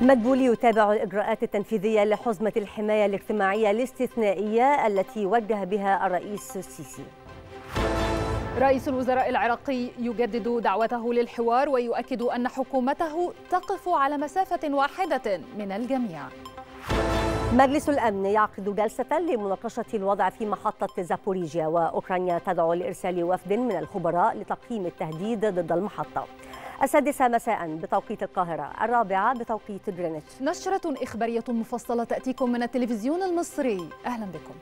مدبولي يتابع الإجراءات التنفيذية لحزمة الحماية الاجتماعية الاستثنائية التي وجه بها الرئيس السيسي. رئيس الوزراء العراقي يجدد دعوته للحوار ويؤكد أن حكومته تقف على مسافة واحدة من الجميع. مجلس الأمن يعقد جلسة لمناقشة الوضع في محطة زابوريجيا وأوكرانيا تدعو لإرسال وفد من الخبراء لتقييم التهديد ضد المحطة. السادسة مساء بتوقيت القاهرة الرابعة بتوقيت جرينتش نشرة إخبارية مفصلة تأتيكم من التلفزيون المصري. أهلا بكم.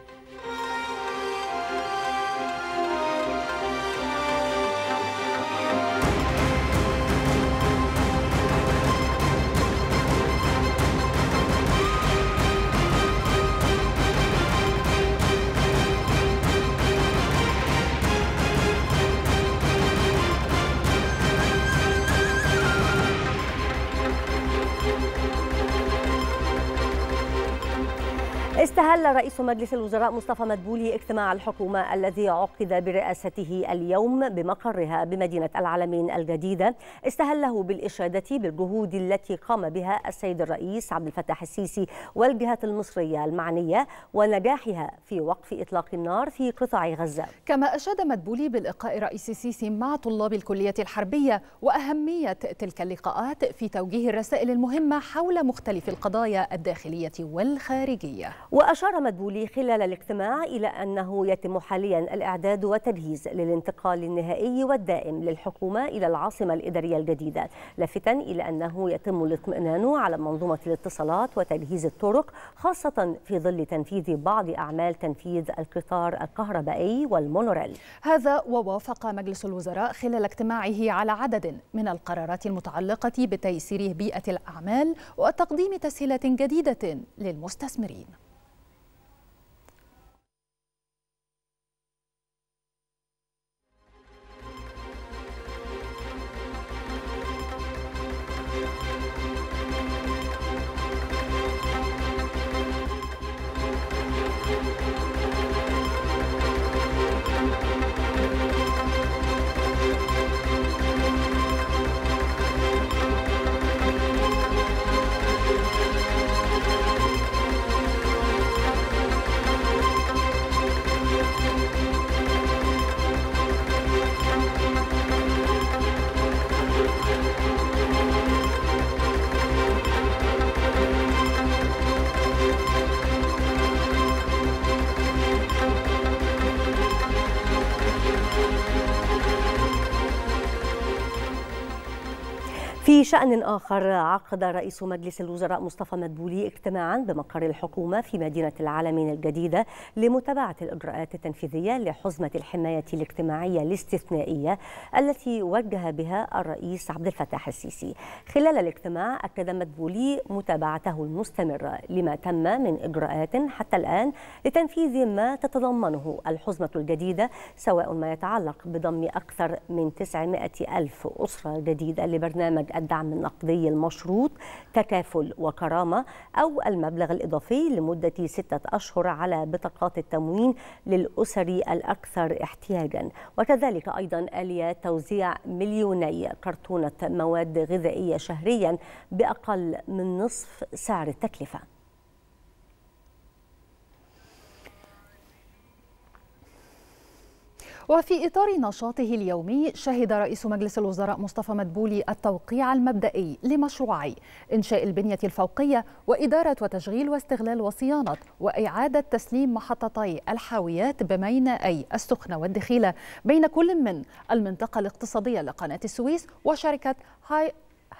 استهل رئيس مجلس الوزراء مصطفى مدبولي اجتماع الحكومة الذي عقد برئاسته اليوم بمقرها بمدينة العالمين الجديدة. استهله بالإشادة بالجهود التي قام بها السيد الرئيس عبد الفتاح السيسي والجهات المصرية المعنية ونجاحها في وقف إطلاق النار في قطاع غزة. كما أشاد مدبولي بلقاء رئيس السيسي مع طلاب الكلية الحربية وأهمية تلك اللقاءات في توجيه الرسائل المهمة حول مختلف القضايا الداخلية والخارجية. وأشار مدبولي خلال الاجتماع إلى أنه يتم حاليا الإعداد والتجهيز للانتقال النهائي والدائم للحكومة إلى العاصمة الإدارية الجديدة لافتا إلى أنه يتم الاطمئنان على منظومة الاتصالات وتجهيز الطرق خاصة في ظل تنفيذ بعض أعمال تنفيذ القطار الكهربائي والمونوريل. هذا ووافق مجلس الوزراء خلال اجتماعه على عدد من القرارات المتعلقة بتيسير بيئة الأعمال وتقديم تسهيلات جديدة للمستثمرين. في شأن آخر عقد رئيس مجلس الوزراء مصطفى مدبولي اجتماعا بمقر الحكومة في مدينة العالمين الجديدة لمتابعة الإجراءات التنفيذية لحزمة الحماية الاجتماعية الاستثنائية التي وجه بها الرئيس عبد الفتاح السيسي. خلال الاجتماع أكد مدبولي متابعته المستمرة لما تم من إجراءات حتى الآن لتنفيذ ما تتضمنه الحزمة الجديدة سواء ما يتعلق بضم أكثر من 900 ألف أسرة جديدة لبرنامج الدعم النقدي المشروط تكافل وكرامة أو المبلغ الإضافي لمدة ستة أشهر على بطاقات التموين للأسر الأكثر احتياجا. وكذلك أيضا آليات توزيع مليوني كرتونة مواد غذائية شهريا بأقل من نصف سعر التكلفة. وفي إطار نشاطه اليومي شهد رئيس مجلس الوزراء مصطفى مدبولي التوقيع المبدئي لمشروعي إنشاء البنية الفوقية وإدارة وتشغيل واستغلال وصيانة وإعادة تسليم محطتي الحاويات بمينائي السخنة والدخيلة بين كل من المنطقة الاقتصادية لقناة السويس وشركة هاي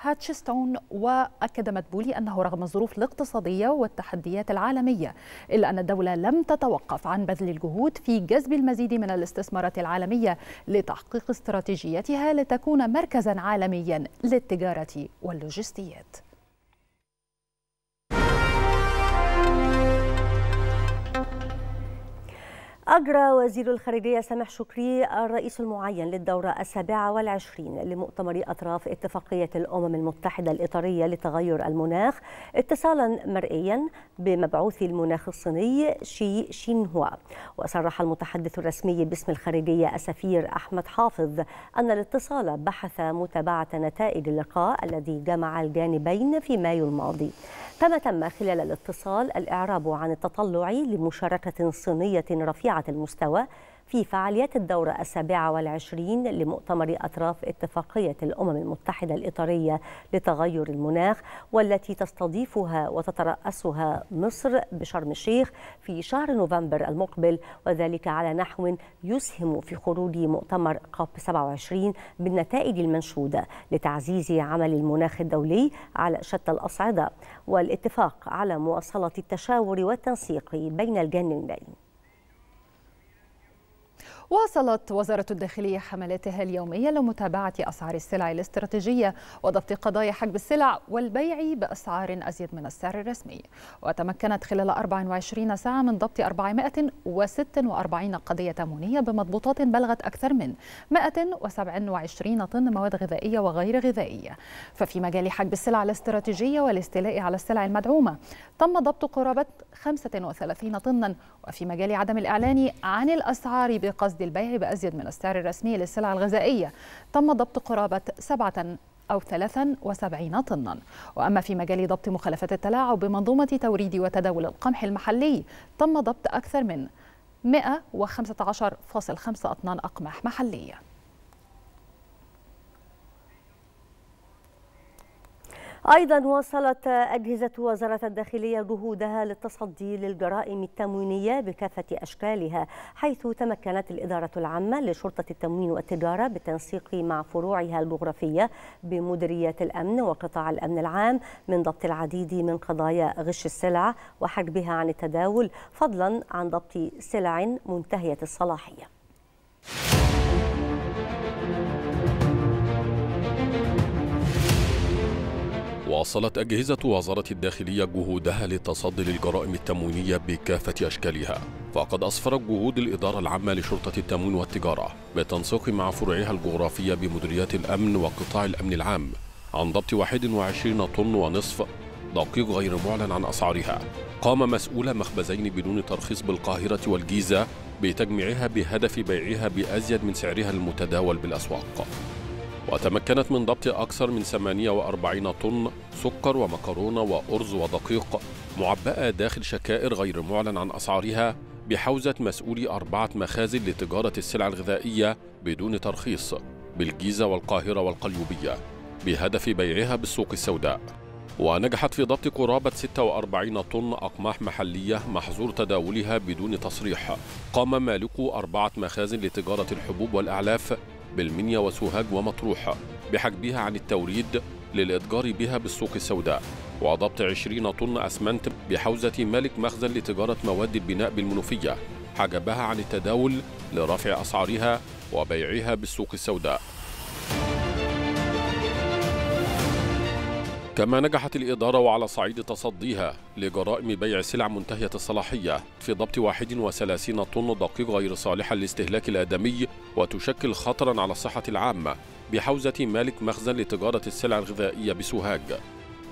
هاتشستون وأكد مدبولي أنه رغم الظروف الاقتصادية والتحديات العالمية إلا أن الدولة لم تتوقف عن بذل الجهود في جذب المزيد من الاستثمارات العالمية لتحقيق استراتيجيتها لتكون مركزا عالميا للتجارة واللوجستيات. أجرى وزير الخارجية سامح شكري الرئيس المعين للدورة السابعة والعشرين لمؤتمر أطراف اتفاقية الأمم المتحدة الإطارية لتغير المناخ اتصالا مرئيا بمبعوث المناخ الصيني شي شينهوا. وصرح المتحدث الرسمي باسم الخارجية السفير أحمد حافظ أن الاتصال بحث متابعة نتائج اللقاء الذي جمع الجانبين في مايو الماضي. كما تم خلال الاتصال الإعراب عن التطلع لمشاركة صينية رفيعة المستوى في فعاليات الدورة السابعة والعشرين لمؤتمر أطراف اتفاقية الأمم المتحدة الإطارية لتغير المناخ والتي تستضيفها وتترأسها مصر بشرم الشيخ في شهر نوفمبر المقبل وذلك على نحو يسهم في خروج مؤتمر كوب 27 بالنتائج المنشودة لتعزيز عمل المناخ الدولي على شتى الأصعدة والاتفاق على مواصلة التشاور والتنسيق بين الجانبين واصلت وزارة الداخلية حملاتها اليومية لمتابعة أسعار السلع الاستراتيجية وضبط قضايا حجب السلع والبيع بأسعار أزيد من السعر الرسمي. وتمكنت خلال 24 ساعة من ضبط 446 قضية تموينية بمضبوطات بلغت أكثر من 127 طن مواد غذائية وغير غذائية. ففي مجال حجب السلع الاستراتيجية والاستيلاء على السلع المدعومة تم ضبط قرابة 35 طنا. وفي مجال عدم الإعلان عن الأسعار بقصد البيع بأزيد من السعر الرسمي للسلع الغذائية. تم ضبط قرابة سبعة أو 73 طنا. وأما في مجال ضبط مخلفات التلاعب بمنظومة توريد وتداول القمح المحلي تم ضبط أكثر من 115.5 أطنان أقماح محلية. أيضا واصلت أجهزة وزارة الداخلية جهودها للتصدي للجرائم التموينية بكافة أشكالها حيث تمكنت الإدارة العامة لشرطة التموين والتجارة بالتنسيق مع فروعها الجغرافية بمديريات الأمن وقطاع الأمن العام من ضبط العديد من قضايا غش السلع وحجبها عن التداول فضلا عن ضبط سلع منتهية الصلاحية. واصلت أجهزة وزارة الداخلية جهودها للتصدي للجرائم التموينية بكافة أشكالها. فقد أسفرت جهود الإدارة العامة لشرطة التموين والتجارة بالتنسيق مع فروعها الجغرافية بمديريات الأمن وقطاع الأمن العام عن ضبط 21 طن ونصف دقيق غير معلن عن أسعارها. قام مسؤول مخبزين بدون ترخيص بالقاهرة والجيزة بتجميعها بهدف بيعها بأزيد من سعرها المتداول بالأسواق. وتمكنت من ضبط أكثر من 48 طن سكر ومكرونة وأرز ودقيق معبأة داخل شكائر غير معلن عن أسعارها بحوزة مسؤولي أربعة مخازن لتجارة السلع الغذائية بدون ترخيص بالجيزة والقاهرة والقليوبية بهدف بيعها بالسوق السوداء. ونجحت في ضبط قرابة 46 طن أقماح محلية محظور تداولها بدون تصريح. قام مالكو أربعة مخازن لتجارة الحبوب والأعلاف بالمنيا وسوهاج ومطروح بحجبها عن التوريد للإتجار بها بالسوق السوداء وضبط 20 طن أسمنت بحوزة مالك مخزن لتجارة مواد البناء بالمنوفية حجبها عن التداول لرفع أسعارها وبيعها بالسوق السوداء. كما نجحت الإدارة وعلى صعيد تصديها لجرائم بيع سلع منتهية الصلاحية في ضبط 31 طن دقيق غير صالحة للاستهلاك الآدمي وتشكل خطرا على الصحة العامة بحوزة مالك مخزن لتجارة السلع الغذائية بسوهاج.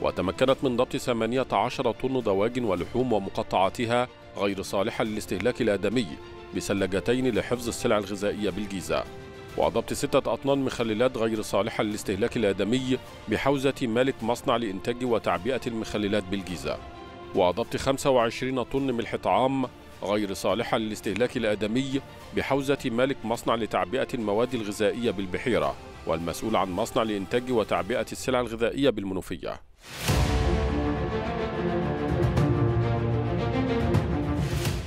وتمكنت من ضبط 18 طن دواجن ولحوم ومقطعاتها غير صالحة للاستهلاك الآدمي بثلاجتين لحفظ السلع الغذائية بالجيزة. وضبط ستة أطنان مخللات غير صالحة للاستهلاك الآدمي بحوزة مالك مصنع لإنتاج وتعبئة المخللات بالجيزة. وضبط 25 طن ملح طعام غير صالحة للاستهلاك الآدمي بحوزة مالك مصنع لتعبئة المواد الغذائية بالبحيرة والمسؤول عن مصنع لإنتاج وتعبئة السلع الغذائية بالمنوفية.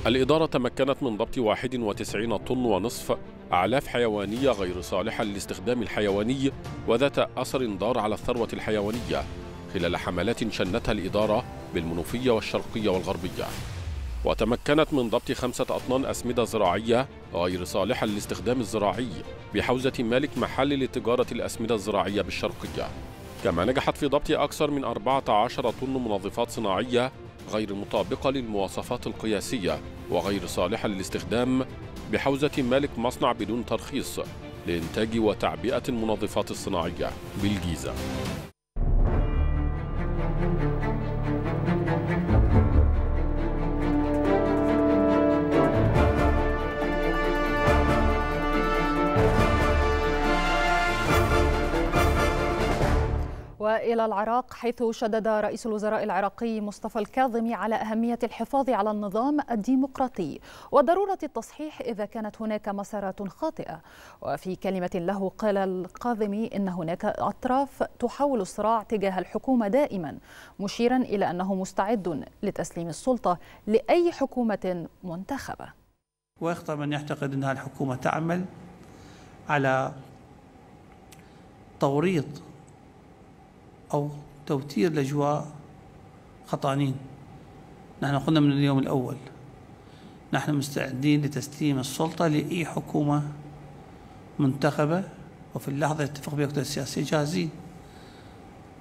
الإدارة تمكنت من ضبط 91 طن ونصف أعلاف حيوانية غير صالحة للاستخدام الحيواني وذات أثر ضار على الثروة الحيوانية خلال حملات شنتها الإدارة بالمنوفية والشرقية والغربية. وتمكنت من ضبط خمسة أطنان أسمدة زراعية غير صالحة للاستخدام الزراعي بحوزة مالك محل لتجارة الأسمدة الزراعية بالشرقية. كما نجحت في ضبط أكثر من 14 طن منظفات صناعية غير مطابقة للمواصفات القياسية وغير صالحة للاستخدام بحوزة مالك مصنع بدون ترخيص لإنتاج وتعبئة المنظفات الصناعية بالجيزة. وإلى العراق حيث شدد رئيس الوزراء العراقي مصطفى الكاظمي على أهمية الحفاظ على النظام الديمقراطي وضرورة التصحيح إذا كانت هناك مسارات خاطئة. وفي كلمة له قال الكاظمي إن هناك أطراف تحول الصراع تجاه الحكومة دائما مشيرا إلى أنه مستعد لتسليم السلطة لأي حكومة منتخبة. ويخطأ من يعتقد أن الحكومة تعمل على توريط أو توتير الأجواء خطانين. نحن قلنا من اليوم الأول نحن مستعدين لتسليم السلطة لأي حكومة منتخبة وفي اللحظة يتفق بها السياسية جاهزين.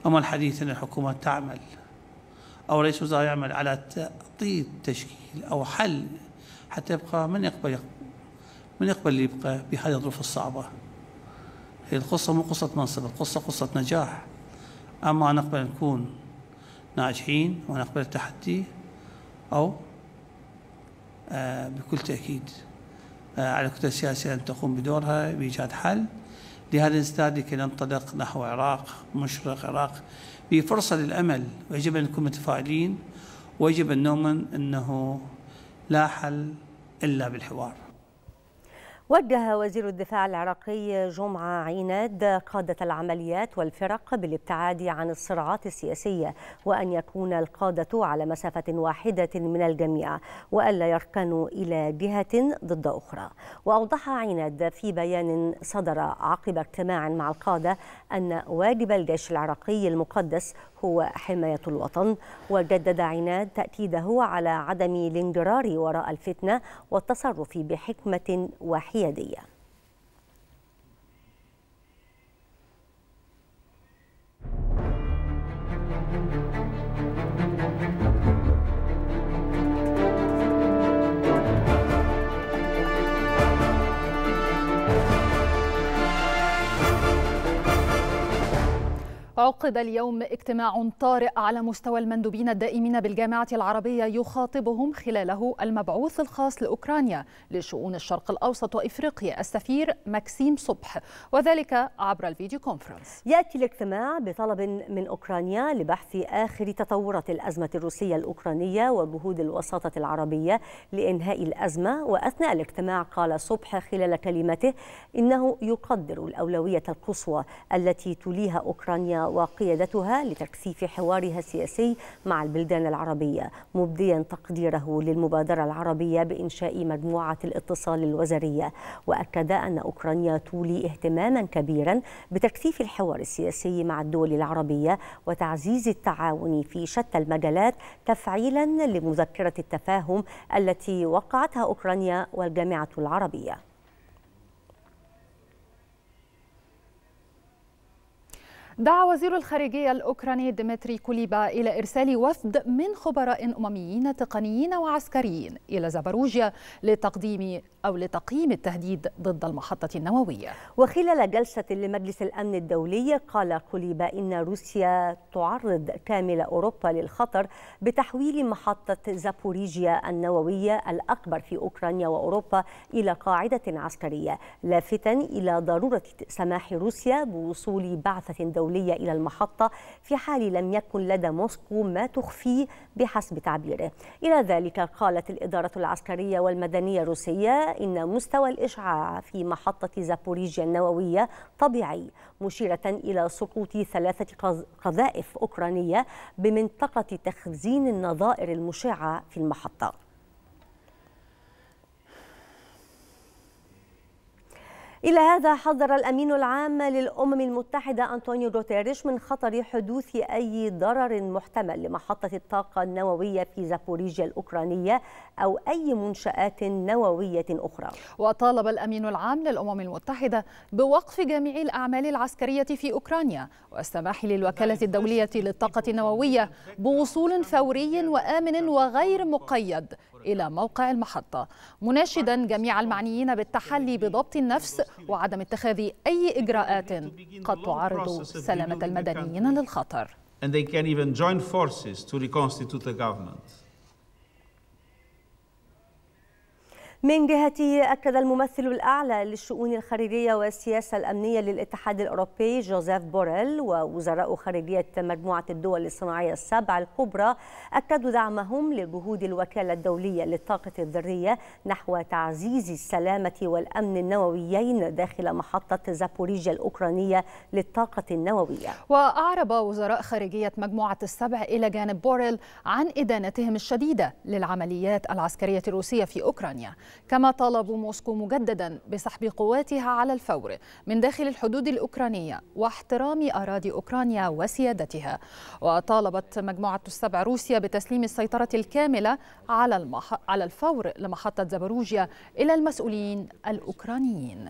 أما الحديث أن الحكومة تعمل أو رئيس وزراء يعمل على تعطيل تشكيل أو حل حتى يبقى من يقبل من يقبل يبقى بهذه الظروف الصعبة؟ هي القصة مو قصة منصب القصة قصة نجاح. أما نقبل نكون ناجحين ونقبل التحدي أو آه بكل تأكيد آه على الكتل السياسية أن تقوم بدورها بإيجاد حل. لهذا الانسداد لكي ننطلق نحو عراق مشرق عراق. بفرصة للأمل ويجب أن نكون متفائلين ويجب أن نؤمن أنه لا حل إلا بالحوار. وجه وزير الدفاع العراقي جمعة عيناد قادة العمليات والفرق بالابتعاد عن الصراعات السياسية وأن يكون القادة على مسافة واحدة من الجميع وألا يركنوا إلى جهة ضد أخرى. وأوضح عيناد في بيان صدر عقب اجتماع مع القادة أن واجب الجيش العراقي المقدس هو حماية الوطن وجدد عناد تأكيده على عدم الانجرار وراء الفتنة والتصرف بحكمة وحيادية. عقد اليوم اجتماع طارئ على مستوى المندوبين الدائمين بالجامعة العربية يخاطبهم خلاله المبعوث الخاص لأوكرانيا لشؤون الشرق الأوسط وإفريقيا السفير ماكسيم صبح. وذلك عبر ال video conference يأتي الاجتماع بطلب من أوكرانيا لبحث آخر تطورات الأزمة الروسية الأوكرانية وجهود الوساطة العربية لإنهاء الأزمة. وأثناء الاجتماع قال صبح خلال كلمته إنه يقدر الأولوية القصوى التي تليها أوكرانيا وقيادتها لتكثيف حوارها السياسي مع البلدان العربية مبديا تقديره للمبادرة العربية بإنشاء مجموعة الاتصال الوزارية. وأكد أن أوكرانيا تولي اهتماما كبيرا بتكثيف الحوار السياسي مع الدول العربية وتعزيز التعاون في شتى المجالات تفعيلا لمذكرة التفاهم التي وقعتها أوكرانيا والجامعة العربية. دعا وزير الخارجية الأوكراني ديمتري كوليبا إلى إرسال وفد من خبراء أمميين تقنيين وعسكريين إلى زاباروجيا لتقديم أو لتقييم التهديد ضد المحطة النووية. وخلال جلسة لمجلس الأمن الدولي قال كوليبا إن روسيا تعرض كامل أوروبا للخطر بتحويل محطة زابوريجيا النووية الأكبر في أوكرانيا وأوروبا إلى قاعدة عسكرية لافتا إلى ضرورة سماح روسيا بوصول بعثة دولية إلى المحطة في حال لم يكن لدى موسكو ما تخفيه بحسب تعبيره. إلى ذلك قالت الإدارة العسكرية والمدنية الروسية إن مستوى الإشعاع في محطة زابوريجيا النووية طبيعي مشيرة إلى سقوط ثلاثة قذائف أوكرانية بمنطقة تخزين النظائر المشعة في المحطة. إلى هذا حذر الأمين العام للأمم المتحدة أنطونيو غوتيريش من خطر حدوث أي ضرر محتمل لمحطة الطاقة النووية في زابوريجيا الأوكرانية أو أي منشآت نووية أخرى. وطالب الأمين العام للأمم المتحدة بوقف جميع الأعمال العسكرية في أوكرانيا والسماح للوكالة الدولية للطاقة النووية بوصول فوري وآمن وغير مقيد إلى موقع المحطة مناشدا جميع المعنيين بالتحلي بضبط النفس وعدم اتخاذ أي إجراءات قد تعرض سلامة المدنيين للخطر and they can even join forces to reconstitute a government. من جهته أكد الممثل الأعلى للشؤون الخارجية والسياسة الأمنية للاتحاد الأوروبي جوزيف بوريل ووزراء خارجية مجموعة الدول الصناعية السبع الكبرى أكدوا دعمهم لجهود الوكالة الدولية للطاقة الذرية نحو تعزيز السلامة والأمن النوويين داخل محطة زابوريجيا الأوكرانية للطاقة النووية. وأعرب وزراء خارجية مجموعة السبع إلى جانب بوريل عن إدانتهم الشديدة للعمليات العسكرية الروسية في أوكرانيا. كما طالبوا موسكو مجددا بسحب قواتها على الفور من داخل الحدود الأوكرانية واحترام أراضي أوكرانيا وسيادتها. وطالبت مجموعة السبع روسيا بتسليم السيطرة الكاملة على, المح... على الفور لمحطة زابروجيا إلى المسؤولين الأوكرانيين.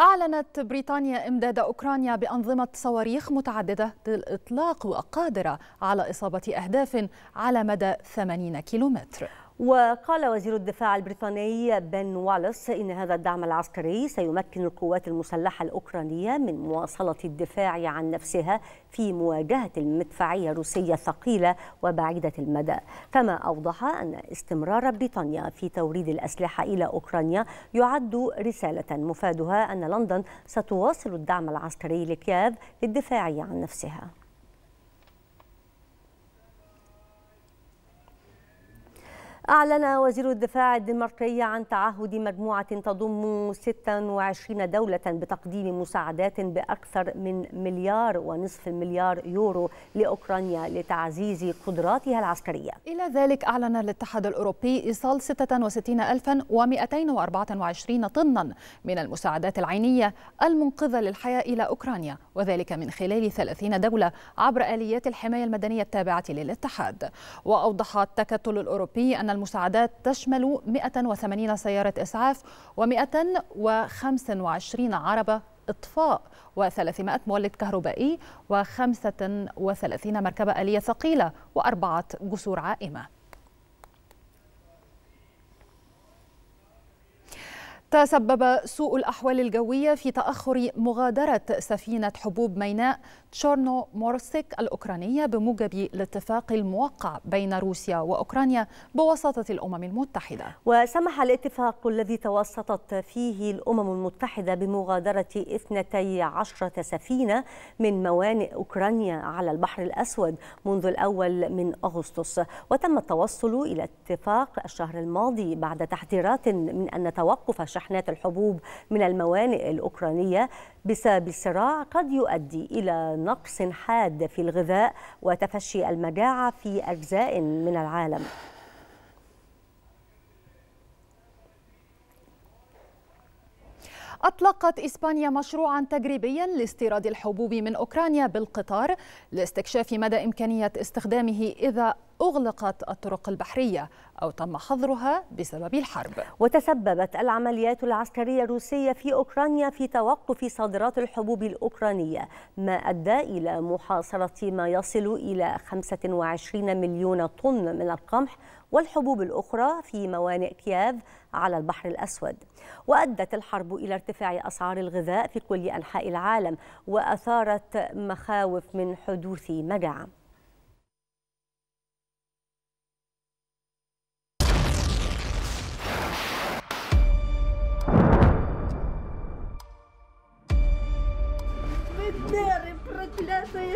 أعلنت بريطانيا إمداد أوكرانيا بأنظمة صواريخ متعددة للإطلاق وقادرة على إصابة أهداف على مدى 80 كيلومتر. وقال وزير الدفاع البريطاني بن واليس إن هذا الدعم العسكري سيمكن القوات المسلحة الأوكرانية من مواصلة الدفاع عن نفسها في مواجهة المدفعية الروسية الثقيلة وبعيدة المدى. كما أوضح أن استمرار بريطانيا في توريد الأسلحة إلى أوكرانيا يعد رسالة مفادها أن لندن ستواصل الدعم العسكري لكييف للدفاع عن نفسها. أعلن وزير الدفاع الدنماركي عن تعهد مجموعة تضم 26 دولة بتقديم مساعدات بأكثر من مليار ونصف المليار يورو لأوكرانيا لتعزيز قدراتها العسكرية. إلى ذلك أعلن الاتحاد الأوروبي إيصال 66224 طنا من المساعدات العينية المنقذة للحياة إلى أوكرانيا وذلك من خلال 30 دولة عبر آليات الحماية المدنية التابعة للاتحاد. وأوضح التكتل الأوروبي أن المساعدات تشمل 180 سيارة إسعاف و125 عربة إطفاء و300 مولد كهربائي و35 مركبة آلية ثقيلة وأربعة جسور عائمة. تسبب سوء الأحوال الجوية في تأخر مغادرة سفينة حبوب ميناء تشورنو مورسك الأوكرانية بموجب الاتفاق الموقع بين روسيا وأوكرانيا بواسطة الأمم المتحدة. وسمح الاتفاق الذي توسطت فيه الأمم المتحدة بمغادرة 12 سفينة من موانئ أوكرانيا على البحر الأسود منذ الأول من أغسطس. وتم التوصل إلى اتفاق الشهر الماضي بعد تحذيرات من أن توقف شحنات الحبوب من الموانئ الأوكرانية بسبب الصراع قد يؤدي إلى نقص حاد في الغذاء وتفشي المجاعة في أجزاء من العالم. أطلقت إسبانيا مشروعا تجريبيا لاستيراد الحبوب من أوكرانيا بالقطار لاستكشاف مدى إمكانية استخدامه إذا أغلقت الطرق البحرية أو تم حظرها بسبب الحرب. وتسببت العمليات العسكرية الروسية في أوكرانيا في توقف صادرات الحبوب الأوكرانية ما أدى إلى محاصرة ما يصل إلى 25 مليون طن من القمح والحبوب الأخرى في موانئ كييف على البحر الأسود. وأدت الحرب إلى ارتفاع أسعار الغذاء في كل أنحاء العالم وأثارت مخاوف من حدوث مجاعة. 声音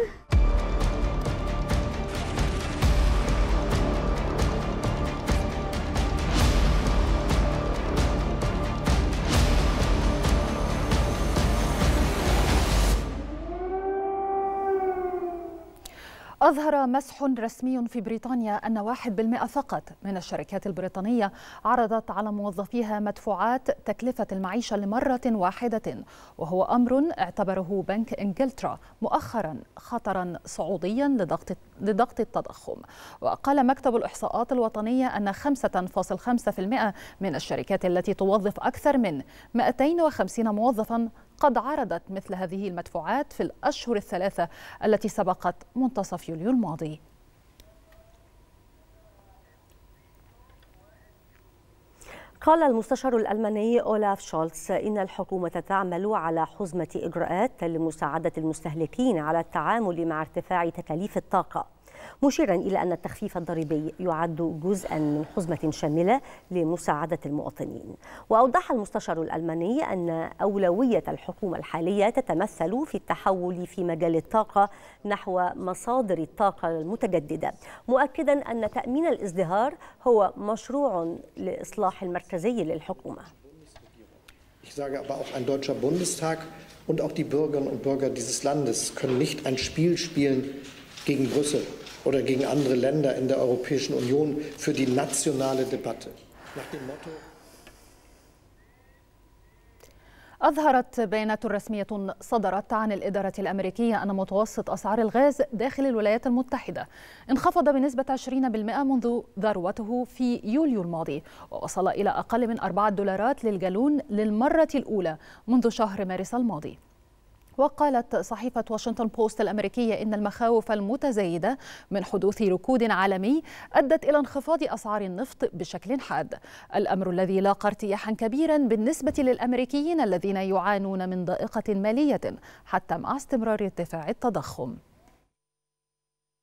أظهر مسح رسمي في بريطانيا أن واحد بالمئة فقط من الشركات البريطانية عرضت على موظفيها مدفوعات تكلفة المعيشة لمرة واحدة وهو أمر اعتبره بنك إنجلترا مؤخرا خطرا صعوديا لضغط لضغط التضخم. وقال مكتب الإحصاءات الوطنية أن 5.5% من الشركات التي توظف أكثر من 250 موظفا قد عرضت مثل هذه المدفوعات في الأشهر الثلاثة التي سبقت منتصف يوليو الماضي. قال المستشار الألماني أولاف شولتز إن الحكومة تعمل على حزمة إجراءات لمساعدة المستهلكين على التعامل مع ارتفاع تكاليف الطاقة. مشيرا إلى أن التخفيف الضريبي يعد جزءا من حزمة شاملة لمساعدة المواطنين. وأوضح المستشار الألماني أن أولوية الحكومة الحالية تتمثل في التحول في مجال الطاقة نحو مصادر الطاقة المتجددة مؤكدا أن تأمين الازدهار هو مشروع لإصلاح المركزي للحكومة. Ich sage aber auch ein deutscher Bundestag und auch die Bürgerinnen und Bürger dieses Landes können nicht ein Spiel spielen gegen Brüssel. Oder gegen andere Länder in der Europäischen Union für die nationale Debatte. Nach dem Motto أظهرت بيانات رسمية صدرت عن الإدارة الأمريكية أن متوسط أسعار الغاز داخل الولايات المتحدة انخفض بنسبة 20% منذ ذروته في يوليو الماضي ووصل إلى أقل من 4 دولارات للجالون للمرة الأولى منذ شهر مارس الماضي وقالت صحيفة واشنطن بوست الأمريكية إن المخاوف المتزايدة من حدوث ركود عالمي أدت إلى انخفاض أسعار النفط بشكل حاد. الأمر الذي لاقى ارتياحا كبيرا بالنسبة للأمريكيين الذين يعانون من ضائقة مالية حتى مع استمرار ارتفاع التضخم.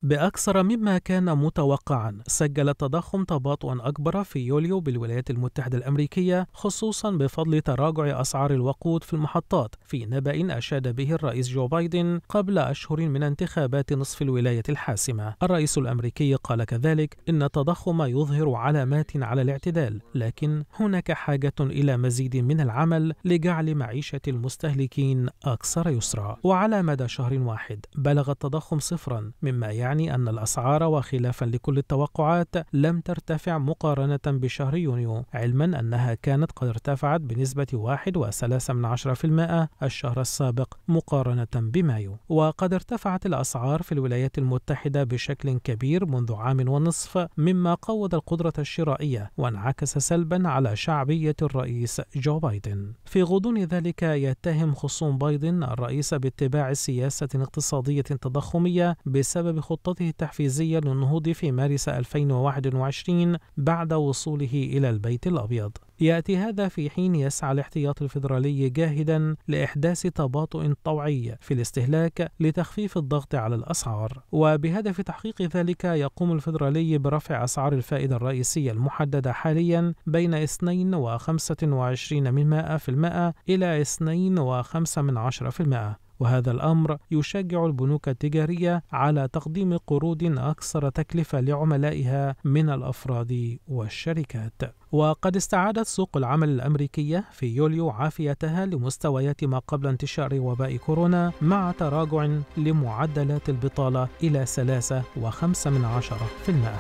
بأكثر مما كان متوقعا سجل التضخم تباطؤا أكبر في يوليو بالولايات المتحدة الأمريكية خصوصا بفضل تراجع أسعار الوقود في المحطات في نبأ أشاد به الرئيس جو بايدن قبل أشهر من انتخابات نصف الولاية الحاسمة. الرئيس الأمريكي قال كذلك إن التضخم يظهر علامات على الاعتدال لكن هناك حاجة إلى مزيد من العمل لجعل معيشة المستهلكين أكثر يسرا. وعلى مدى شهر واحد بلغ التضخم صفرا مما يعني يعني أن الأسعار وخلافا لكل التوقعات لم ترتفع مقارنة بشهر يونيو علما أنها كانت قد ارتفعت بنسبة 1.3% الشهر السابق مقارنة بمايو. وقد ارتفعت الأسعار في الولايات المتحدة بشكل كبير منذ عام ونصف مما قوض القدرة الشرائية وانعكس سلبا على شعبية الرئيس جو بايدن. في غضون ذلك يتهم خصوم بايدن الرئيس باتباع سياسة اقتصادية تضخمية بسبب خطة خطته التحفيزية للنهوض في مارس 2021 بعد وصوله إلى البيت الأبيض. يأتي هذا في حين يسعى الاحتياط الفيدرالي جاهدا لإحداث تباطؤ طوعي في الاستهلاك لتخفيف الضغط على الأسعار. وبهدف تحقيق ذلك يقوم الفيدرالي برفع أسعار الفائدة الرئيسية المحددة حاليا بين 2 و 25 من 100% إلى 2 و 5 من 10% وهذا الأمر يشجع البنوك التجارية على تقديم قروض أكثر تكلفة لعملائها من الأفراد والشركات. وقد استعادت سوق العمل الأمريكية في يوليو عافيتها لمستويات ما قبل انتشار وباء كورونا مع تراجع لمعدلات البطالة إلى 3.5 من عشرة في المئة.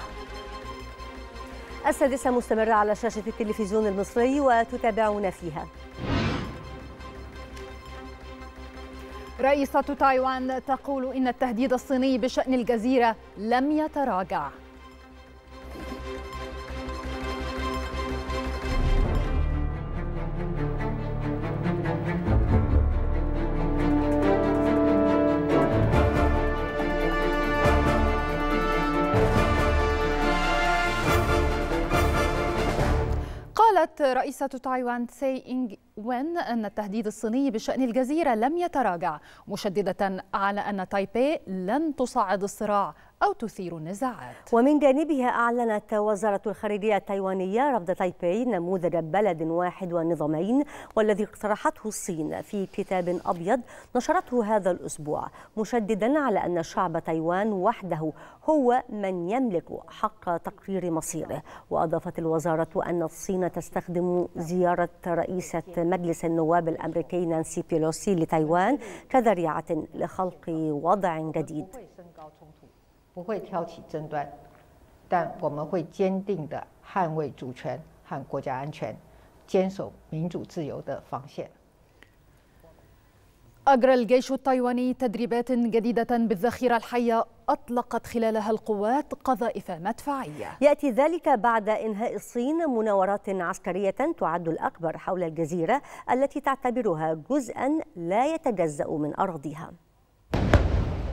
السادسة مستمرة على شاشة التلفزيون المصري وتتابعون فيها. رئيسة تايوان تقول إن التهديد الصيني بشأن الجزيرة لم يتراجع. قالت رئيسة تايوان تسي إنج وين أن التهديد الصيني بشأن الجزيرة لم يتراجع مشددة على أن تايبي لن تصعد الصراع أو تثير النزاعات. ومن جانبها أعلنت وزارة الخارجية التايوانية رفض تايبي نموذج بلد واحد ونظامين والذي اقترحته الصين في كتاب أبيض نشرته هذا الأسبوع مشددا على أن شعب تايوان وحده هو من يملك حق تقرير مصيره. وأضافت الوزارة أن الصين تستخدم زيارة رئيسة مجلس النواب الأمريكي نانسي بيلوسي لتايوان كذريعة لخلق وضع جديد. أجرى الجيش التايواني تدريبات جديدة بالذخيرة الحية أطلقت خلالها القوات قذائف مدفعية. يأتي ذلك بعد إنهاء الصين مناورات عسكرية تعد الأكبر حول الجزيرة التي تعتبرها جزءا لا يتجزأ من أراضيها.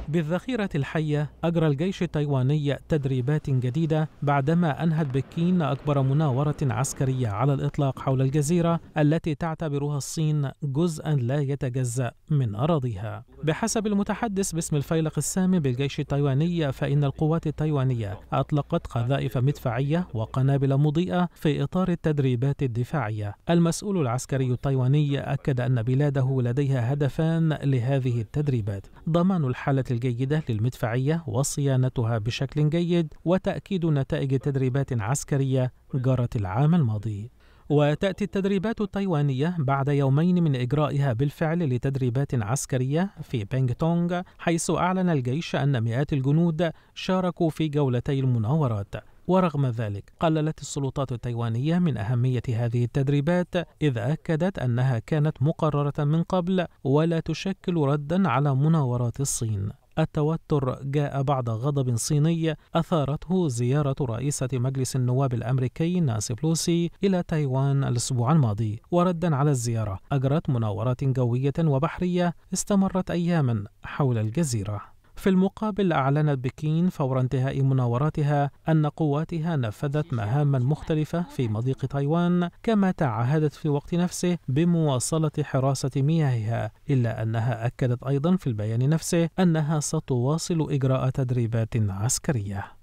بالذخيرة الحية أجرى الجيش التايواني تدريبات جديدة بعدما أنهت بكين أكبر مناورة عسكرية على الإطلاق حول الجزيرة التي تعتبرها الصين جزءا لا يتجزأ من أراضيها. بحسب المتحدث باسم الفيلق السامي بالجيش التايواني فإن القوات التايوانية أطلقت قذائف مدفعية وقنابل مضيئة في إطار التدريبات الدفاعية. المسؤول العسكري التايواني أكد أن بلاده لديها هدفان لهذه التدريبات. ضمان الحالة الجيدة للمدفعية وصيانتها بشكل جيد وتأكيد نتائج تدريبات عسكرية جرت العام الماضي. وتأتي التدريبات التايوانية بعد يومين من إجرائها بالفعل لتدريبات عسكرية في بينغ تونغ حيث أعلن الجيش أن مئات الجنود شاركوا في جولتي المناورات. ورغم ذلك قللت السلطات التايوانية من أهمية هذه التدريبات إذ أكدت أنها كانت مقررة من قبل ولا تشكل ردا على مناورات الصين. التوتر جاء بعد غضب صيني أثارته زيارة رئيسة مجلس النواب الأمريكي نانسي بلوسي إلى تايوان الأسبوع الماضي. وردا على الزيارة أجرت مناورات جوية وبحرية استمرت أياما حول الجزيرة. في المقابل أعلنت بكين فور انتهاء مناوراتها أن قواتها نفذت مهاما مختلفة في مضيق تايوان كما تعهدت في الوقت نفسه بمواصلة حراسة مياهها إلا أنها أكدت أيضا في البيان نفسه أنها ستواصل إجراء تدريبات عسكرية.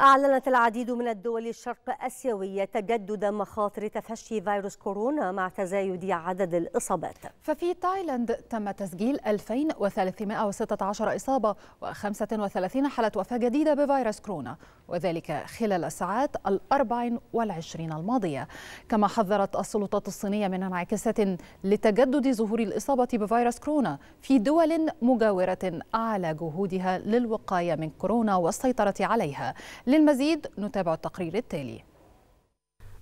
أعلنت العديد من الدول الشرق آسيوية تجدد مخاطر تفشي فيروس كورونا مع تزايد عدد الإصابات. ففي تايلاند تم تسجيل 2316 إصابة و35 حالة وفاة جديدة بفيروس كورونا وذلك خلال الساعات الأربع والعشرين الماضية. كما حذرت السلطات الصينية من انعكاسات لتجدد ظهور الإصابة بفيروس كورونا في دول مجاورة على جهودها للوقاية من كورونا والسيطرة عليها. للمزيد نتابع التقرير التالي.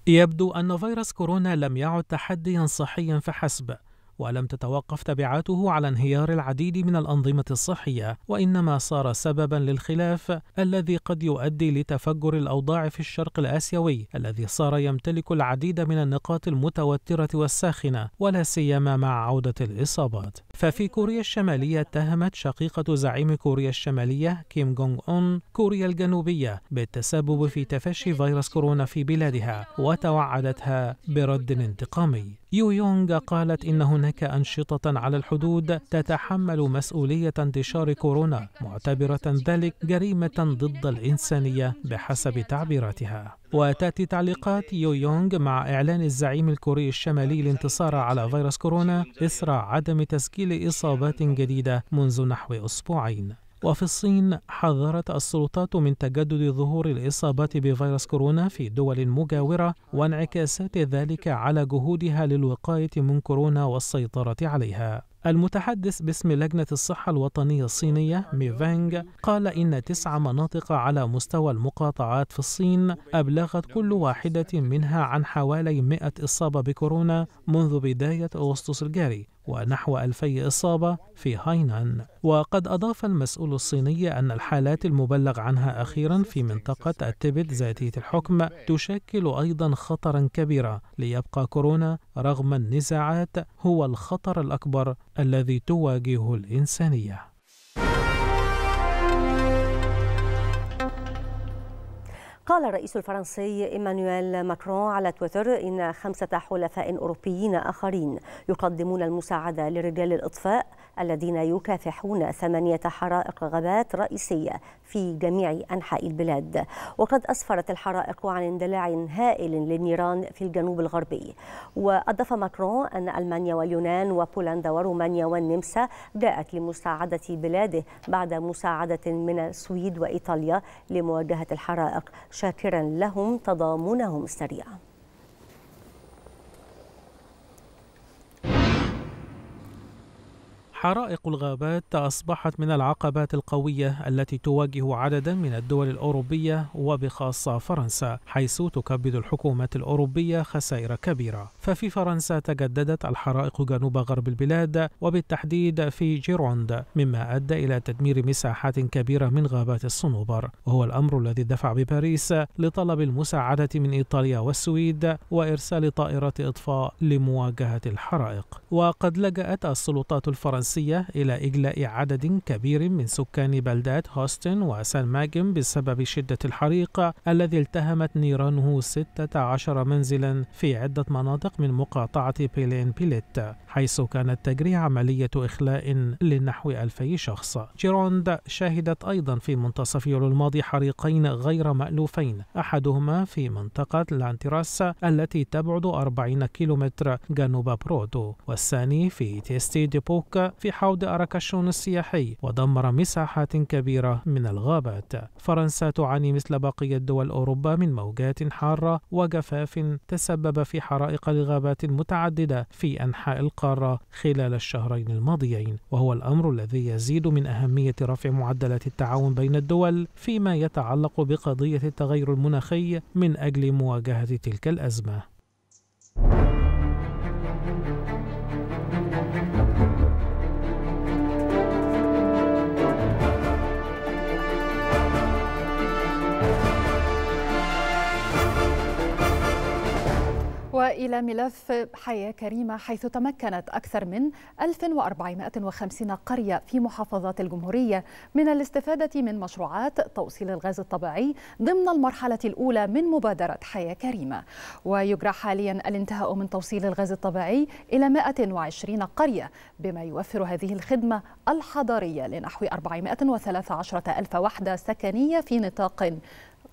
يبدو أن فيروس كورونا لم يعد تحديا صحيا فحسب ولم تتوقف تبعاته على انهيار العديد من الأنظمة الصحية وإنما صار سببا للخلاف الذي قد يؤدي لتفجر الأوضاع في الشرق الآسيوي الذي صار يمتلك العديد من النقاط المتوترة والساخنة ولا سيما مع عودة الإصابات. ففي كوريا الشمالية اتهمت شقيقة زعيم كوريا الشمالية كيم جونغ أون كوريا الجنوبية بالتسبب في تفشي فيروس كورونا في بلادها وتوعدتها برد انتقامي. يو يونغ قالت إن هناك أنشطة على الحدود تتحمل مسؤولية انتشار كورونا معتبرة ذلك جريمة ضد الإنسانية بحسب تعبيراتها. وتأتي تعليقات يو يونغ مع إعلان الزعيم الكوري الشمالي الانتصار على فيروس كورونا إثر عدم تسجيل إصابات جديدة منذ نحو أسبوعين. وفي الصين حذرت السلطات من تجدد ظهور الإصابات بفيروس كورونا في دول مجاورة وانعكاسات ذلك على جهودها للوقاية من كورونا والسيطرة عليها. المتحدث باسم لجنة الصحة الوطنية الصينية ميفانغ قال إن تسع مناطق على مستوى المقاطعات في الصين أبلغت كل واحدة منها عن حوالي 100 إصابة بكورونا منذ بداية أغسطس الجاري. ونحو ألفي إصابة في هاينان. وقد أضاف المسؤول الصيني أن الحالات المبلغ عنها أخيرا في منطقة التبت ذاتية الحكم تشكل أيضا خطرا كبيرا ليبقى كورونا رغم النزاعات هو الخطر الأكبر الذي تواجهه الإنسانية. قال الرئيس الفرنسي إيمانويل ماكرون على تويتر إن خمسة حلفاء أوروبيين آخرين يقدمون المساعدة لرجال الإطفاء الذين يكافحون ثمانية حرائق غابات رئيسية في جميع أنحاء البلاد. وقد أسفرت الحرائق عن اندلاع هائل للنيران في الجنوب الغربي. وأضاف ماكرون أن ألمانيا واليونان وبولندا ورومانيا والنمسا جاءت لمساعدة بلاده بعد مساعدة من السويد وإيطاليا لمواجهة الحرائق. شاكرا لهم تضامنهم السريع حرائق الغابات أصبحت من العقبات القوية التي تواجه عددا من الدول الأوروبية وبخاصة فرنسا حيث تكبد الحكومات الأوروبية خسائر كبيرة. ففي فرنسا تجددت الحرائق جنوب غرب البلاد وبالتحديد في جيروند مما أدى إلى تدمير مساحات كبيرة من غابات الصنوبر. وهو الأمر الذي دفع بباريس لطلب المساعدة من إيطاليا والسويد وإرسال طائرات إطفاء لمواجهة الحرائق. وقد لجأت السلطات الفرنسية الفرنسية إلى إجلاء عدد كبير من سكان بلدات هوستن وسان ماجن بسبب شدة الحريق الذي التهمت نيرانه 16 منزلا في عدة مناطق من مقاطعة بيلين بيليت حيث كانت تجري عملية إخلاء لنحو ألفي شخص. جيروند شهدت أيضا في منتصف يوليو الماضي حريقين غير مألوفين أحدهما في منطقة لانديراس التي تبعد 40 كيلومتر جنوب بوردو والثاني في تيست دي بوش في حوض أركاشون السياحي ودمر مساحات كبيرة من الغابات. فرنسا تعاني مثل بقية دول أوروبا من موجات حارة وجفاف تسبب في حرائق لغابات متعددة في أنحاء القارة خلال الشهرين الماضيين وهو الأمر الذي يزيد من أهمية رفع معدلات التعاون بين الدول فيما يتعلق بقضية التغير المناخي من أجل مواجهة تلك الأزمة. وإلى ملف حياة كريمة حيث تمكنت أكثر من 1450 قرية في محافظات الجمهورية من الاستفادة من مشروعات توصيل الغاز الطبيعي ضمن المرحلة الأولى من مبادرة حياة كريمة. ويجرى حاليا الانتهاء من توصيل الغاز الطبيعي إلى 120 قرية بما يوفر هذه الخدمة الحضارية لنحو 413 ألف وحدة سكنية في نطاق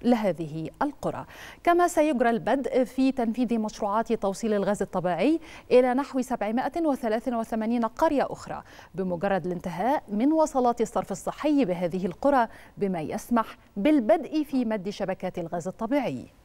لهذه القرى. كما سيجرى البدء في تنفيذ مشروعات توصيل الغاز الطبيعي إلى نحو 783 قرية أخرى بمجرد الانتهاء من وصلات الصرف الصحي بهذه القرى بما يسمح بالبدء في مد شبكات الغاز الطبيعي.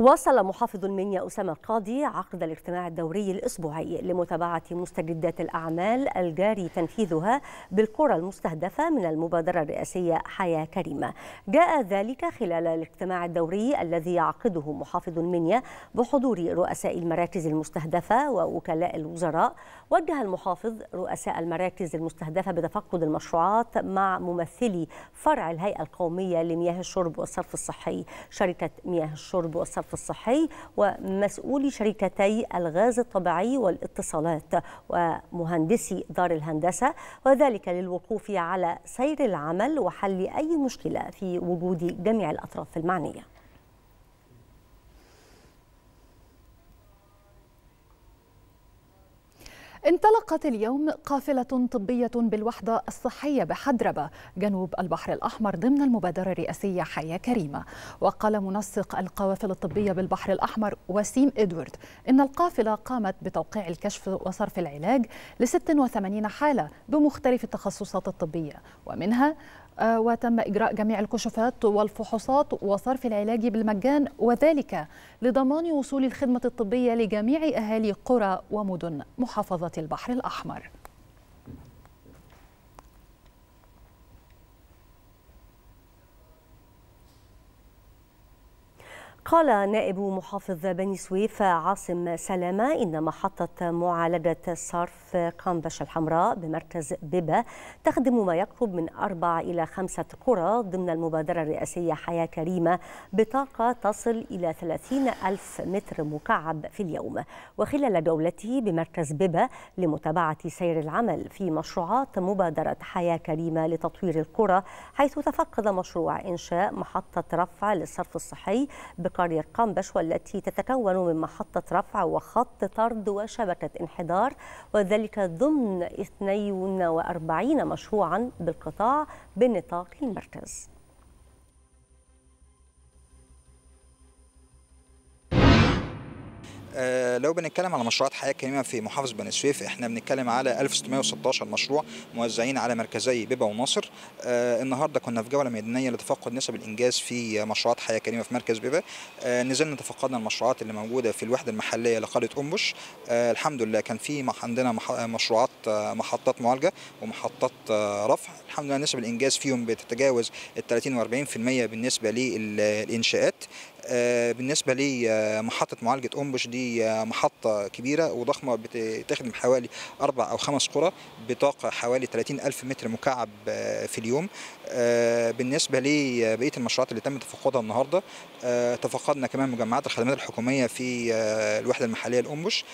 واصل محافظ المنيا أسامة القاضي عقد الاجتماع الدوري الأسبوعي لمتابعة مستجدات الأعمال الجاري تنفيذها بالقرى المستهدفة من المبادرة الرئاسية حياة كريمة. جاء ذلك خلال الاجتماع الدوري الذي يعقده محافظ المنيا بحضور رؤساء المراكز المستهدفة ووكلاء الوزراء. وجه المحافظ رؤساء المراكز المستهدفة بتفقد المشروعات مع ممثلي فرع الهيئة القومية لمياه الشرب والصرف الصحي شركة مياه الشرب والصرف الصحي ومسؤولي شركتي الغاز الطبيعي والاتصالات ومهندسي دار الهندسة وذلك للوقوف على سير العمل وحل أي مشكلة في وجود جميع الأطراف المعنية. انطلقت اليوم قافلة طبية بالوحدة الصحية بحدربة جنوب البحر الأحمر ضمن المبادرة الرئاسية حياة كريمة. وقال منسق القوافل الطبية بالبحر الأحمر وسيم إدوارد إن القافلة قامت بتوقيع الكشف وصرف العلاج ل 86 حالة بمختلف التخصصات الطبية ومنها وتم إجراء جميع الكشوفات والفحوصات وصرف العلاج بالمجان وذلك لضمان وصول الخدمة الطبية لجميع أهالي قرى ومدن محافظة البحر الأحمر. قال نائب محافظ بني سويف عاصم سلامة إن محطة معالجة صرف قنبش الحمراء بمركز بيبا تخدم ما يقرب من أربع إلى خمسة قرى ضمن المبادرة الرئاسية حياة كريمة بطاقة تصل إلى 30 ألف متر مكعب في اليوم. وخلال جولته بمركز بيبا لمتابعة سير العمل في مشروعات مبادرة حياة كريمة لتطوير القرى حيث تفقد مشروع إنشاء محطة رفع للصرف الصحي قرية قنبش والتي تتكون من محطة رفع وخط طرد وشبكة انحدار وذلك ضمن 42 مشروعا بالقطاع بنطاق المركز. آه لو بنتكلم على مشروعات حياة كريمة في محافظه بني سويف إحنا بنتكلم على 1616 مشروع موزعين على مركزي بيبا وناصر. آه النهارده كنا في جولة ميدانية لتفقد نسب الإنجاز في مشروعات حياة كريمة في مركز بيبا. آه نزلنا تفقدنا المشروعات اللي موجودة في الوحدة المحلية لقرية انبش الحمد لله كان في عندنا مشروعات محطات معالجة ومحطات رفع. الحمد لله نسب الإنجاز فيهم بتتجاوز ال 30 و 40% بالنسبة للإنشاءات. بالنسبة لمحطه معالجة انبش دي محطة كبيرة وضخمة بتخدم حوالي أربع أو خمس قرى بطاقة حوالي 30 ألف متر مكعب في اليوم. بالنسبة لبقيه المشروعات اللي تم تفقدها النهارده تفقدنا كمان مجمعات الخدمات الحكومية في الوحدة المحلية لانبش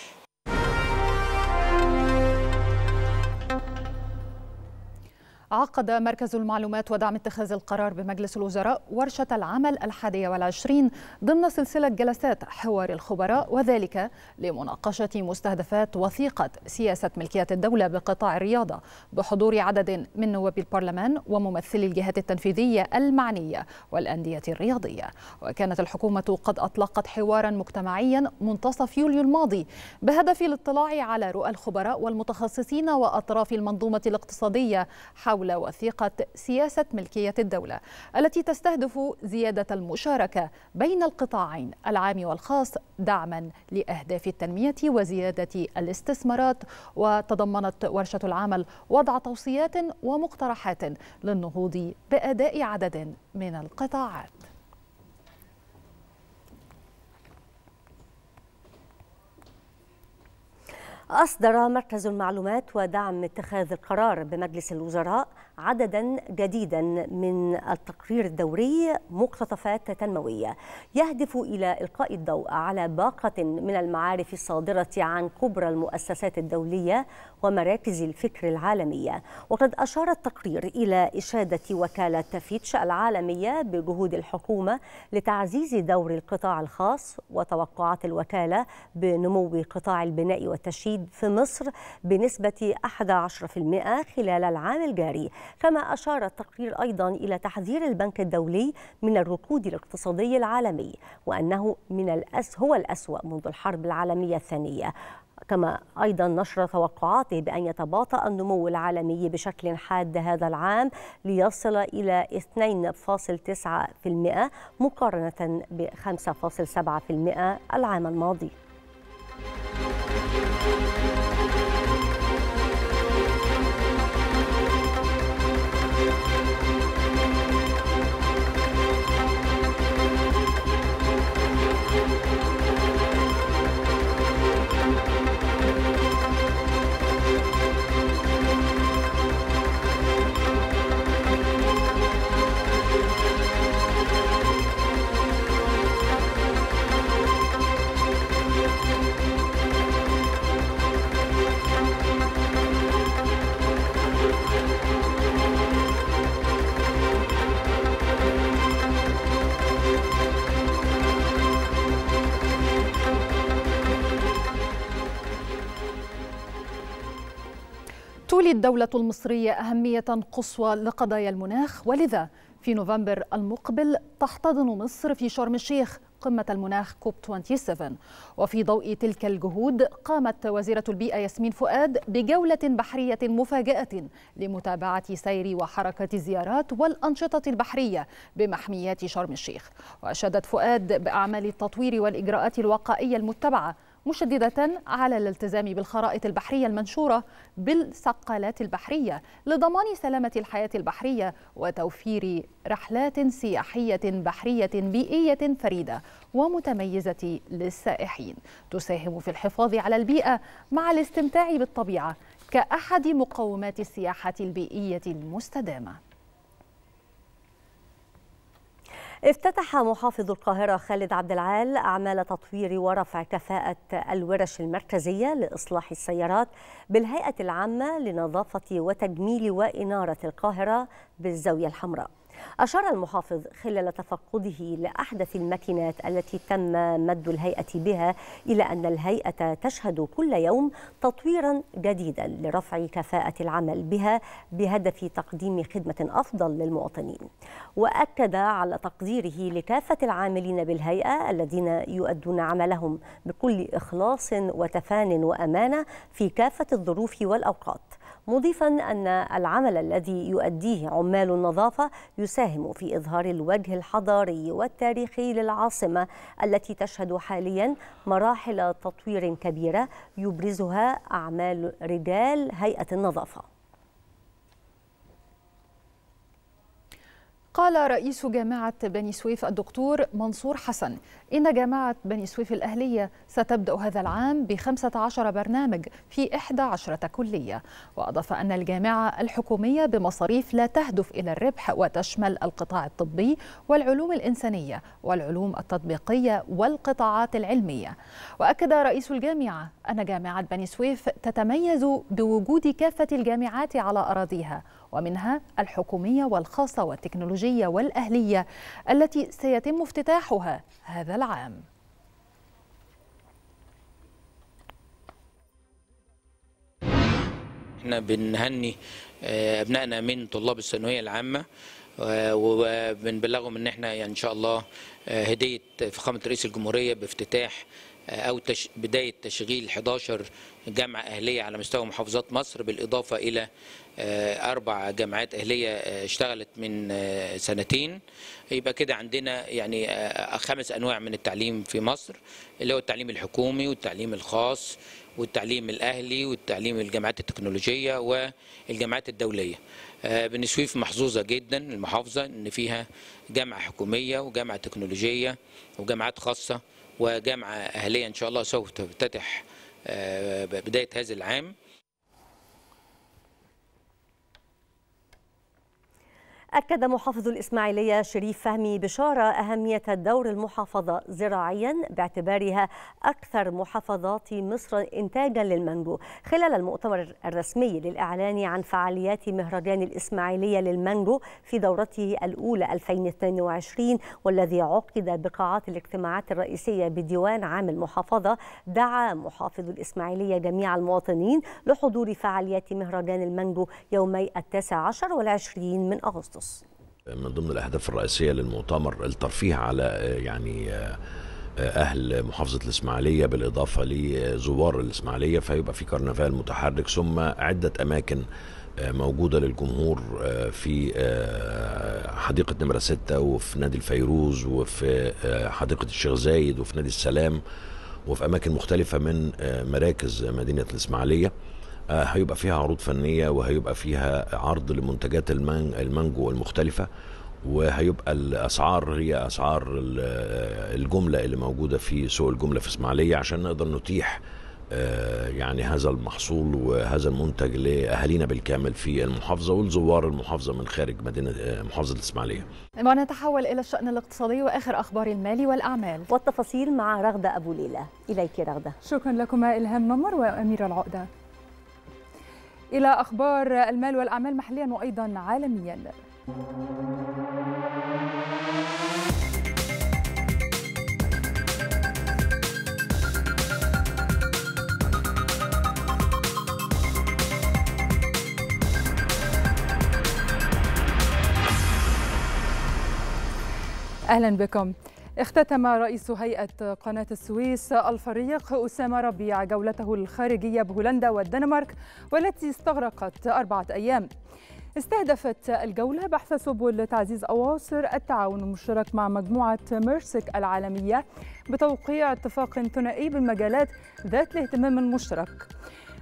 عقد مركز المعلومات ودعم اتخاذ القرار بمجلس الوزراء ورشة العمل الحادية والعشرين ضمن سلسلة جلسات حوار الخبراء وذلك لمناقشة مستهدفات وثيقة سياسة ملكية الدولة بقطاع الرياضة بحضور عدد من نواب البرلمان وممثلي الجهات التنفيذية المعنية والأندية الرياضية. وكانت الحكومة قد أطلقت حوارا مجتمعيا منتصف يوليو الماضي بهدف الاطلاع على رؤى الخبراء والمتخصصين وأطراف المنظومة الاقتصادية حول حول وثيقة سياسة ملكية الدولة التي تستهدف زيادة المشاركة بين القطاعين العام والخاص دعما لأهداف التنمية وزيادة الاستثمارات. وتضمنت ورشة العمل وضع توصيات ومقترحات للنهوض بأداء عدد من القطاعات. أصدر مركز المعلومات ودعم اتخاذ القرار بمجلس الوزراء عددا جديدا من التقرير الدوري مقتطفات تنموية. يهدف إلى إلقاء الضوء على باقة من المعارف الصادرة عن كبرى المؤسسات الدولية ومراكز الفكر العالمية. وقد أشار التقرير إلى إشادة وكالة فيتش العالمية بجهود الحكومة لتعزيز دور القطاع الخاص وتوقعات الوكالة بنمو قطاع البناء والتشييد في مصر بنسبة 11% خلال العام الجاري. كما أشار التقرير أيضا إلى تحذير البنك الدولي من الركود الاقتصادي العالمي وأنه من الأس هو الأسوأ منذ الحرب العالمية الثانية. كما أيضا نشر توقعاته بأن يتباطأ النمو العالمي بشكل حاد هذا العام ليصل إلى 2.9% مقارنة ب 5.7% العام الماضي. تولي الدولة المصرية أهمية قصوى لقضايا المناخ. ولذا في نوفمبر المقبل تحتضن مصر في شرم الشيخ قمة المناخ كوب 27 وفي ضوء تلك الجهود قامت وزيرة البيئة ياسمين فؤاد بجولة بحرية مفاجئة لمتابعة سير وحركة الزيارات والأنشطة البحرية بمحميات شرم الشيخ. وأشادت فؤاد بأعمال التطوير والإجراءات الوقائية المتبعة مشددة على الالتزام بالخرائط البحرية المنشورة بالسقالات البحرية لضمان سلامة الحياة البحرية وتوفير رحلات سياحية بحرية بيئية فريدة ومتميزة للسائحين. تساهم في الحفاظ على البيئة مع الاستمتاع بالطبيعة كأحد مقومات السياحة البيئية المستدامة. افتتح محافظ القاهرة خالد عبد العال أعمال تطوير ورفع كفاءة الورش المركزية لإصلاح السيارات بالهيئة العامة لنظافة وتجميل وإنارة القاهرة بالزاوية الحمراء. أشار المحافظ خلال تفقده لأحدث الماكينات التي تم مد الهيئة بها إلى أن الهيئة تشهد كل يوم تطويرا جديدا لرفع كفاءة العمل بها بهدف تقديم خدمة أفضل للمواطنين. وأكد على تقديره لكافة العاملين بالهيئة الذين يؤدون عملهم بكل إخلاص وتفان وأمانة في كافة الظروف والأوقات. مضيفا أن العمل الذي يؤديه عمال النظافة يساهم في إظهار الوجه الحضاري والتاريخي للعاصمة التي تشهد حاليا مراحل تطوير كبيرة يبرزها أعمال رجال هيئة النظافة. قال رئيس جامعة بني سويف الدكتور منصور حسن إن جامعة بني سويف الأهلية ستبدأ هذا العام ب 15 برنامج في 11 كلية. وأضاف أن الجامعة الحكومية بمصاريف لا تهدف إلى الربح وتشمل القطاع الطبي والعلوم الإنسانية والعلوم التطبيقية والقطاعات العلمية. وأكد رئيس الجامعة أن جامعة بني سويف تتميز بوجود كافة الجامعات على أراضيها ومنها الحكومية والخاصة والتكنولوجية والأهلية التي سيتم افتتاحها هذا العام. إحنا بنهني أبنائنا من طلاب الثانوية العامة وبنبلغهم إن إحنا يعني إن شاء الله هدية فخامة رئيس الجمهورية بافتتاح أو بداية تشغيل 11 جامعة أهلية على مستوى محافظات مصر بالإضافة إلى أربع جامعات أهلية اشتغلت من سنتين يبقى كده عندنا يعني خمس أنواع من التعليم في مصر اللي هو التعليم الحكومي والتعليم الخاص والتعليم الأهلي والتعليم الجامعات التكنولوجية والجامعات الدولية. بني سويف محظوظة جدا المحافظة إن فيها جامعة حكومية وجامعة تكنولوجية وجامعات خاصة وجامعة أهلية إن شاء الله سوف تفتتح بداية هذا العام. أكد محافظ الإسماعيلية شريف فهمي بشارة أهمية دور المحافظة زراعيا باعتبارها أكثر محافظات مصر إنتاجا للمانجو خلال المؤتمر الرسمي للإعلان عن فعاليات مهرجان الإسماعيلية للمانجو في دورته الأولى 2022 والذي عقد بقاعات الاجتماعات الرئيسية بديوان عام المحافظة دعا محافظ الإسماعيلية جميع المواطنين لحضور فعاليات مهرجان المانجو يومي التاسع عشر والعشرين من أغسطس. من ضمن الأهداف الرئيسية للمؤتمر الترفيه على يعني أهل محافظة الإسماعيلية بالإضافة لزوار الإسماعيلية فيبقى في كرنفال متحرك ثم عدة أماكن موجودة للجمهور في حديقة نمرة ستة وفي نادي الفيروز وفي حديقة الشيخ زايد وفي نادي السلام وفي أماكن مختلفة من مراكز مدينة الإسماعيلية. هيبقى فيها عروض فنية وهيبقى فيها عرض لمنتجات المانجو المختلفة وهيبقى الأسعار هي أسعار الجملة اللي موجودة في سوق الجملة في إسماعيلية عشان نقدر نتيح يعني هذا المحصول وهذا المنتج لأهالينا بالكامل في المحافظة والزوار المحافظة من خارج مدينة محافظة الإسماعيلية ونتحول إلى الشأن الاقتصادي وآخر أخبار المال والأعمال. والتفاصيل مع رغدة أبو ليلى. إليك رغدة. شكرا لكما إلهام نمر وأميرة العقدة. إلى أخبار المال والأعمال محليا وأيضا عالميا. أهلا بكم. اختتم رئيس هيئة قناة السويس الفريق أسامة ربيع جولته الخارجية بهولندا والدنمارك والتي استغرقت أربعة أيام. استهدفت الجولة بحث سبل تعزيز أواصر التعاون المشترك مع مجموعة ميرسك العالمية بتوقيع اتفاق ثنائي بالمجالات ذات الاهتمام المشترك.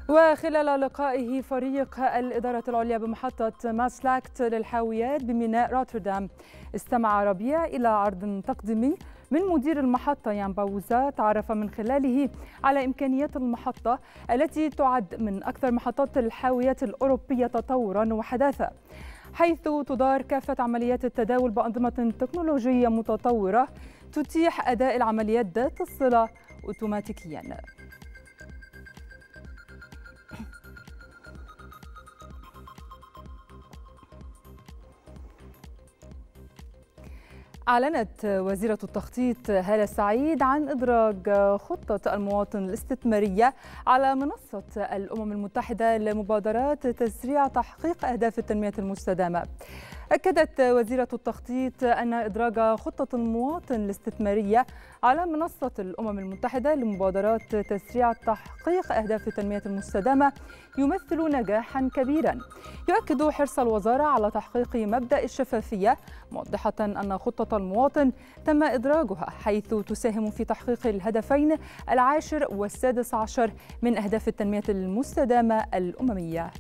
وخلال لقائه فريق الإدارة العليا بمحطة ماسلاكت للحاويات بميناء روتردام استمع ربيع إلى عرض تقديمي من مدير المحطة يان باوزا تعرف من خلاله على إمكانيات المحطة التي تعد من أكثر محطات الحاويات الأوروبية تطورا وحداثة حيث تدار كافة عمليات التداول بأنظمة تكنولوجية متطورة تتيح أداء العمليات ذات الصلة أوتوماتيكياً. أعلنت وزيرة التخطيط هالة سعيد عن إدراج خطة المواطن الاستثمارية على منصة الأمم المتحدة لمبادرات تسريع تحقيق أهداف التنمية المستدامة. أكدت وزيرة التخطيط أن إدراج خطة المواطن الاستثمارية على منصة الأمم المتحدة لمبادرات تسريع تحقيق أهداف التنمية المستدامة يمثل نجاحا كبيرا. يؤكد حرص الوزارة على تحقيق مبدأ الشفافية موضحة أن خطة المواطن تم إدراجها حيث تساهم في تحقيق الهدفين العاشر والسادس عشر من أهداف التنمية المستدامة الأممية.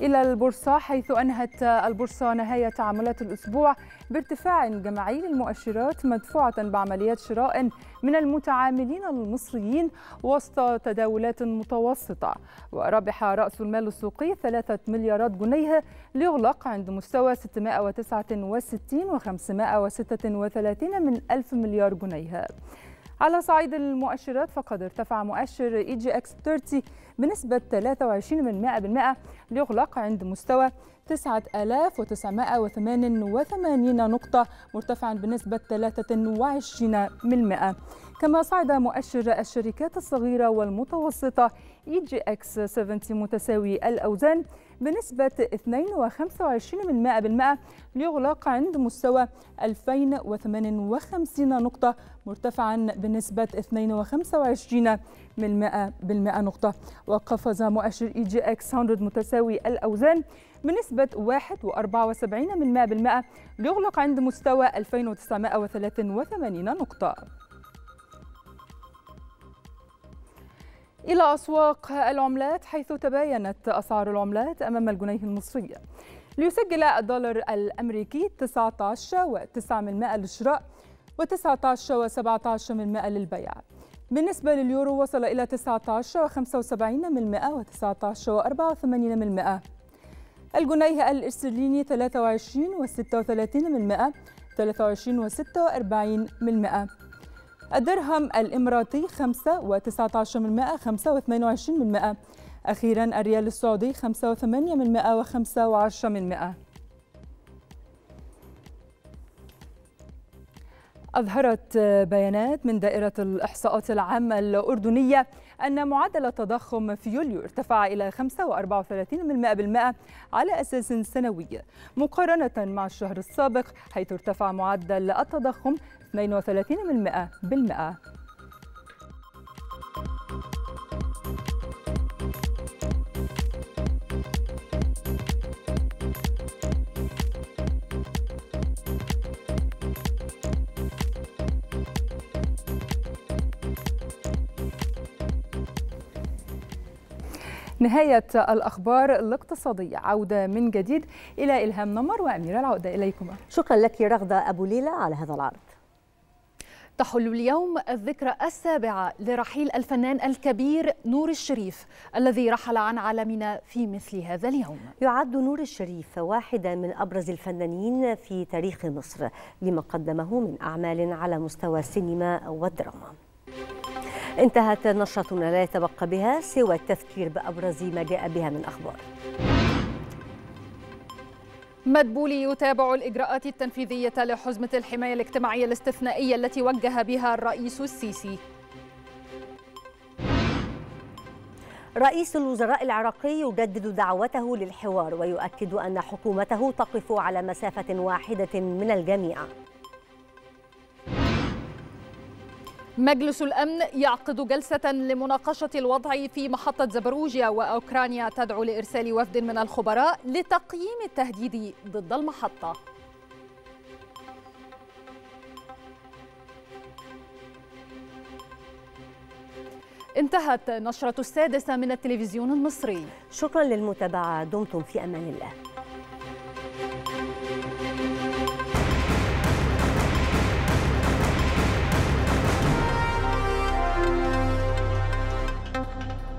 إلى البورصة حيث أنهت البورصة نهاية تعاملات الأسبوع بارتفاع جماعي للمؤشرات مدفوعة بعمليات شراء من المتعاملين المصريين وسط تداولات متوسطة. وربح رأس المال السوقي 3 مليارات جنيه ليغلق عند مستوى 669 و536 من ألف مليار جنيه. على صعيد المؤشرات فقد ارتفع مؤشر EGX 30 بنسبة 23% ليغلق عند مستوى 9988 نقطة مرتفعا بنسبة 23% كما صعد مؤشر الشركات الصغيرة والمتوسطة جي إكس 70 متساوي الأوزان بنسبة 2.25% ليغلق عند مستوى 2058 نقطة مرتفعا بنسبة 2.25% نقطة. وقفز مؤشر EGX 100 متساوي الأوزان بنسبة 1.74% ليغلق عند مستوى 2983 نقطة. إلى أسواق العملات حيث تباينت أسعار العملات أمام الجنيه المصري ليسجل الدولار الأمريكي 19 و9 من مائة للشراء و19 و17 من مائة للبيع. بالنسبة لليورو وصل إلى 19 و75 من مائة و19 و84 من مائة الجنيه الإسترليني 23 و36 من مائة 23 و46 من مائة الدرهم الإماراتي 5 و19 من مائة 5 و22 من مائة أخيرا الريال السعودي 5 و8 من مائة و5 و10 من أظهرت بيانات من دائرة الإحصاءات العامة الأردنية أن معدل التضخم في يوليو ارتفع إلى 5.34% على أساس سنوي مقارنة مع الشهر السابق حيث ارتفع معدل التضخم 32% بالمئة. نهاية الأخبار الاقتصادية. عودة من جديد إلى إلهام نمر وأميرة العودة إليكما. شكرا لك رغدة أبو ليلى على هذا العرض. تحل اليوم الذكرى السابعة لرحيل الفنان الكبير نور الشريف الذي رحل عن عالمنا في مثل هذا اليوم. يعد نور الشريف واحدا من أبرز الفنانين في تاريخ مصر لما قدمه من أعمال على مستوى السينما والدراما. انتهت نشرتنا لا يتبقى بها سوى التذكير بأبرز ما جاء بها من أخبار. مدبولي يتابع الإجراءات التنفيذية لحزمة الحماية الاجتماعية الاستثنائية التي وجه بها الرئيس السيسي. رئيس الوزراء العراقي يجدد دعوته للحوار ويؤكد أن حكومته تقف على مسافة واحدة من الجميع. مجلس الأمن يعقد جلسة لمناقشة الوضع في محطة زبروجيا وأوكرانيا تدعو لإرسال وفد من الخبراء لتقييم التهديد ضد المحطة. انتهت نشرة السادسة من التلفزيون المصري. شكرا للمتابعة دمتم في أمان الله.